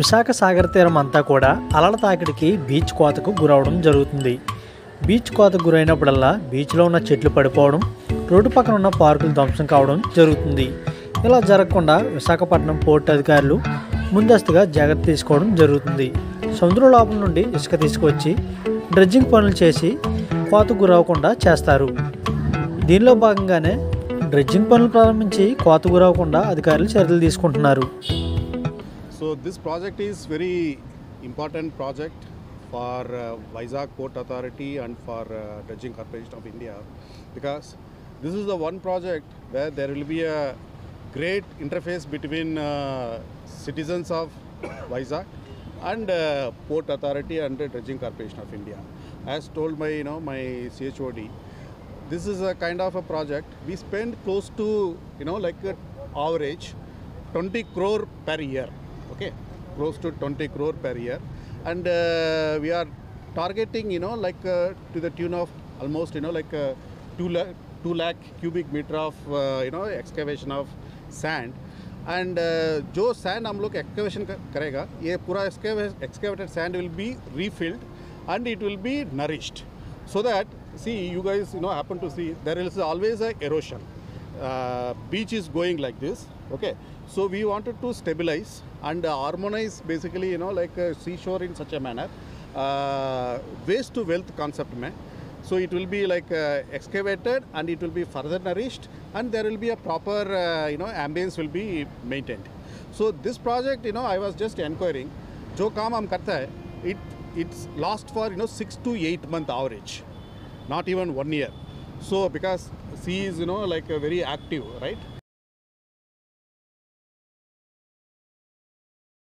విశాఖ సాగర్ తీరం అంతా కూడా అలల తాకిడికి బీచ్ కోతకు గురవడం జరుగుతుంది. బీచ్ కోతకు గురైనప్పుడల్లా బీచ్లో ఉన్న చెట్లు పడిపోవడం రోడ్డు పక్కన ఉన్న పార్కులు ధ్వంసం కావడం జరుగుతుంది. ఇలా జరగకుండా విశాఖపట్నం పోర్ట్ అధికారులు ముందస్తుగా జాగ్రత్త తీసుకోవడం జరుగుతుంది. సముద్రం లోపల నుండి ఇసుక తీసుకొచ్చి డ్రెడ్జింగ్ పనులు చేసి కోతకు గురవకుండా చేస్తారు. దీనిలో భాగంగానే డ్రెడ్జింగ్ పనులు ప్రారంభించి కోత గురవకుండా అధికారులు చర్యలు తీసుకుంటున్నారు. So this project is very important project for uh, Vizag Port Authority and for uh, Dredging Corporation of India because this is the one project where there will be a great interface between uh, citizens of Vizag and uh, Port Authority and Dredging Corporation of India. As told by you know my CHOD, this is a kind of a project we spend close to you know like average 20 crore per year okay close to 20 crore per year and uh, we are targeting you know like uh, to the tune of almost you know like uh, 2 lakh 2 lakh cubic meter of uh, you know excavation of sand and uh, जो sand हम लोग excavation क- करेगा ये पूरा excavated sand will be refilled and it will be nourished so that see you guys you know happen to see there is always a erosion Uh, beach is going like this okay? So we wanted to stabilize and uh, harmonize basically you know like a seashore in such a manner. Uh, waste to wealth concept mein so it will be like uh, excavated and it will be further nourished and there will be a proper you know ambience will be maintained. So this project you know i was just inquiring jo kaam hum karta hai it it's last for you know 6 to 8 month average not even 1 year so because she is you know like very active right